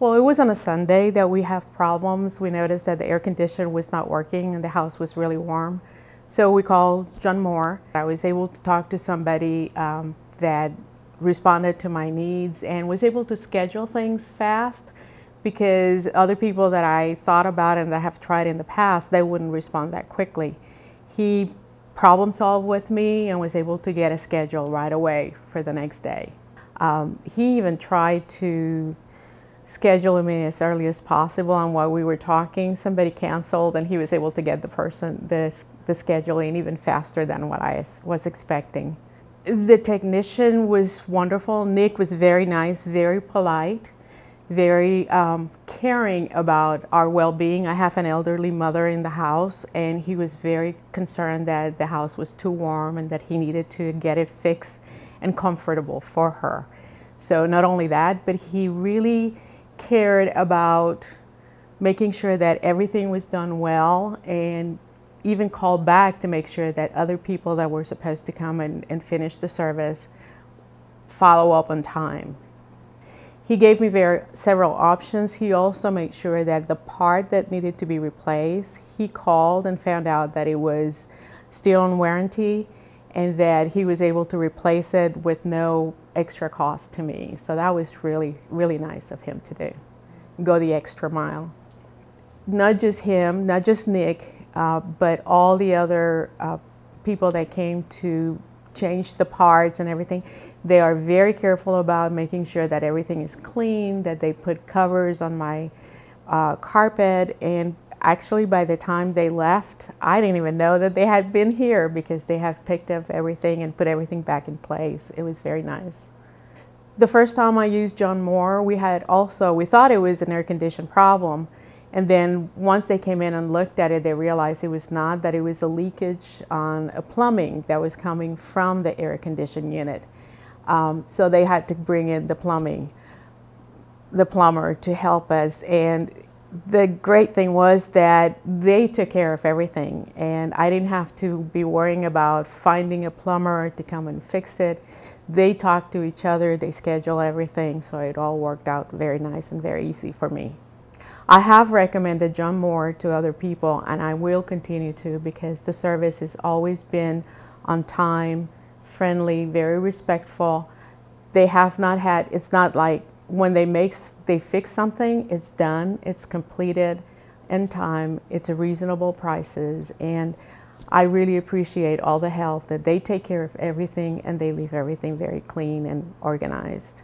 Well, it was on a Sunday that we have problems. We noticed that the air conditioner was not working and the house was really warm. So we called John Moore. I was able to talk to somebody um, that responded to my needs and was able to schedule things fast because other people that I thought about and that have tried in the past, they wouldn't respond that quickly. He problem solved with me and was able to get a schedule right away for the next day. Um, he even tried to schedule him in as early as possible and while we were talking somebody canceled and he was able to get the person the, the scheduling even faster than what I was expecting. The technician was wonderful. Nick was very nice, very polite very um, caring about our well-being. I have an elderly mother in the house and he was very concerned that the house was too warm and that he needed to get it fixed and comfortable for her. So not only that, but he really cared about making sure that everything was done well and even called back to make sure that other people that were supposed to come and, and finish the service follow up on time. He gave me very, several options. He also made sure that the part that needed to be replaced, he called and found out that it was still on warranty and that he was able to replace it with no extra cost to me. So that was really, really nice of him to do. Go the extra mile. Not just him, not just Nick, uh, but all the other uh, people that came to change the parts and everything. They are very careful about making sure that everything is clean, that they put covers on my uh, carpet. And actually, by the time they left, I didn't even know that they had been here because they have picked up everything and put everything back in place. It was very nice. The first time I used John Moore, we had also, we thought it was an air condition problem. And then once they came in and looked at it, they realized it was not, that it was a leakage on a plumbing that was coming from the air conditioning unit. Um, so they had to bring in the plumbing, the plumber to help us. And the great thing was that they took care of everything. And I didn't have to be worrying about finding a plumber to come and fix it. They talked to each other, they schedule everything. So it all worked out very nice and very easy for me. I have recommended John Moore to other people and I will continue to because the service has always been on time, friendly, very respectful. They have not had, it's not like when they make, they fix something, it's done, it's completed in time, it's a reasonable prices and I really appreciate all the help that they take care of everything and they leave everything very clean and organized.